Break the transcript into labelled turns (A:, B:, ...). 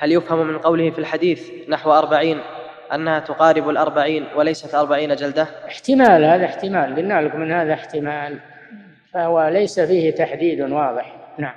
A: هل يفهم من قوله في الحديث نحو أربعين أنها تقارب الأربعين وليست أربعين جلدة؟
B: احتمال هذا احتمال. قلنا لكم من هذا احتمال فهو ليس فيه تحديد واضح. نعم.